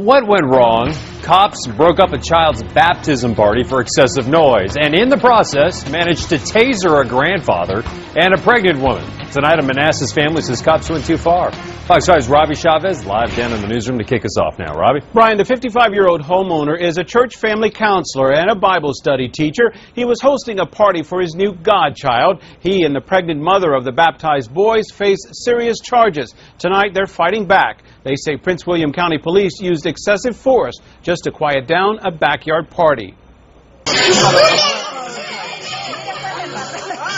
What went wrong? Cops broke up a child's baptism party for excessive noise and in the process managed to taser a grandfather and a pregnant woman. Tonight a Manassas family says cops went too far. Fox 5's Robbie Chavez live down in the newsroom to kick us off now. Robbie? Brian, the 55-year-old homeowner is a church family counselor and a Bible study teacher. He was hosting a party for his new godchild. He and the pregnant mother of the baptized boys face serious charges. Tonight they're fighting back. They say Prince William County Police used excessive force just to quiet down a backyard party.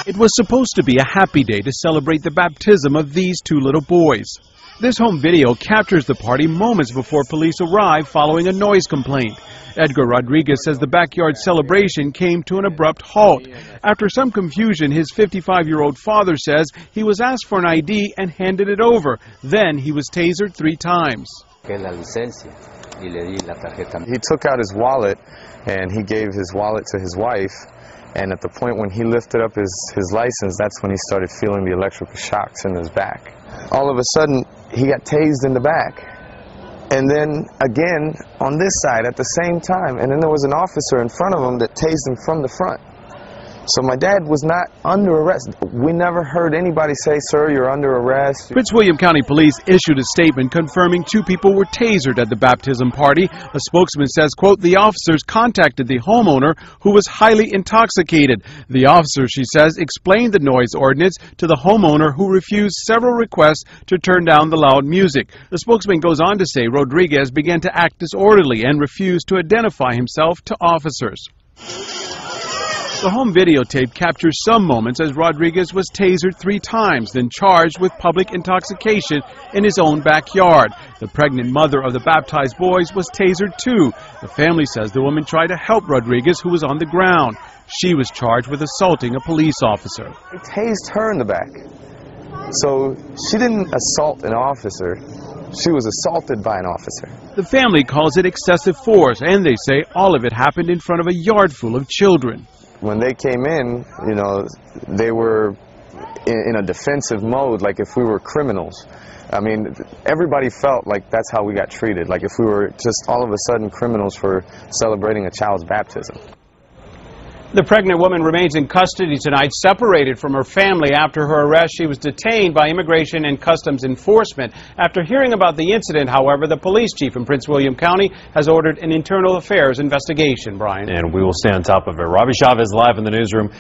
It was supposed to be a happy day to celebrate the baptism of these two little boys. This home video captures the party moments before police arrive following a noise complaint. Edgar Rodriguez says the backyard celebration came to an abrupt halt. After some confusion, his 55-year-old father says he was asked for an ID and handed it over. Then he was tasered three times. que la licencia y le di la tarjeta. He took out his wallet and he gave his wallet to his wife. And at the point when he lifted up his, his license, that's when he started feeling the electrical shocks in his back. All of a sudden, he got tased in the back. And then again on this side at the same time. And then there was an officer in front of him that tased him from the front. So my dad was not under arrest. We never heard anybody say, sir, you're under arrest. Prince William County Police issued a statement confirming two people were tasered at the baptism party. A spokesman says, quote, the officers contacted the homeowner who was highly intoxicated. The officer, she says, explained the noise ordinance to the homeowner who refused several requests to turn down the loud music. The spokesman goes on to say Rodriguez began to act disorderly and refused to identify himself to officers. The home videotape captures some moments as Rodriguez was tasered three times, then charged with public intoxication in his own backyard. The pregnant mother of the baptized boys was tasered too. The family says the woman tried to help Rodriguez, who was on the ground. She was charged with assaulting a police officer. He tased her in the back. So she didn't assault an officer. She was assaulted by an officer. The family calls it excessive force, and they say all of it happened in front of a yard full of children. When they came in, you know, they were in, in a defensive mode, like if we were criminals. I mean, everybody felt like that's how we got treated, like if we were just all of a sudden criminals for celebrating a child's baptism. The pregnant woman remains in custody tonight, separated from her family after her arrest. She was detained by Immigration and Customs Enforcement. After hearing about the incident, however, the police chief in Prince William County has ordered an internal affairs investigation, Brian. And we will stay on top of it. Robbie Chavez live in the newsroom.